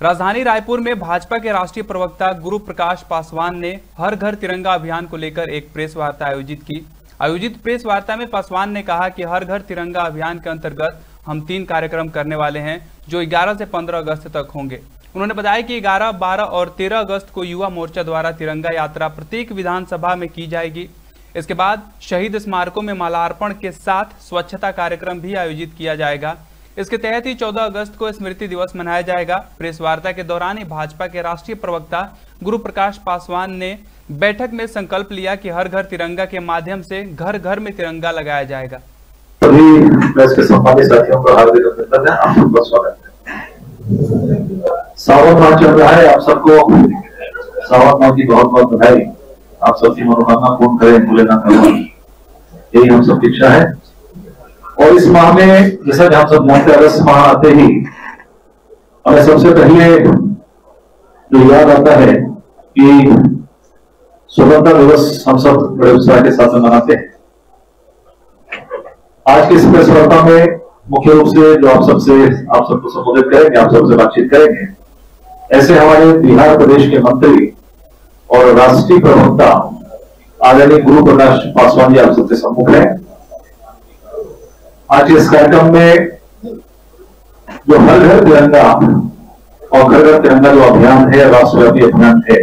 राजधानी रायपुर में भाजपा के राष्ट्रीय प्रवक्ता गुरु प्रकाश पासवान ने हर घर तिरंगा अभियान को लेकर एक प्रेस वार्ता आयोजित की। आयोजित प्रेस वार्ता में पासवान ने कहा कि हर घर तिरंगा अभियान के अंतर्गत हम तीन कार्यक्रम करने वाले हैं जो 11 से 15 अगस्त तक होंगे। उन्होंने बताया कि 11, 12 और 13 अगस्त को युवा मोर्चा द्वारा तिरंगा यात्रा प्रत्येक विधानसभा में की जाएगी। इसके बाद शहीद स्मारकों में मालार्पण के साथ स्वच्छता कार्यक्रम भी आयोजित किया जाएगा। इसके तहत ही 14 अगस्त को स्मृति दिवस मनाया जाएगा। प्रेस वार्ता के दौरान ही भाजपा के राष्ट्रीय प्रवक्ता गुरु प्रकाश पासवान ने बैठक में संकल्प लिया कि हर घर तिरंगा के माध्यम से घर घर में तिरंगा लगाया जाएगा। आप स्वागत सावन माह चल रहा है। आप सबको सावन माह की बहुत बहुत बधाई। आप सबकी मनोकामना पूर्ण करें। भूले ना करें यही हम सब इच्छा है। इस माह में, जैसा हम सब जानते हैं अगस्त माह आते ही हमें सबसे पहले जो याद आता है कि स्वतंत्रता दिवस हम सब बड़े उत्साह के साथ मनाते हैं। आज की इस में मुख्य रूप से जो आप सबसे, आप सबको संबोधित करेंगे, आप सबसे बातचीत करेंगे, ऐसे हमारे बिहार प्रदेश के मंत्री और राष्ट्रीय प्रवक्ता आदरणीय गुरु प्रकाश पासवान जी आप सबसे सम्मुख है। आज इस कार्यक्रम में जो हर घर तिरंगा और घर घर तिरंगा जो अभियान है, राष्ट्रव्यापी अभियान है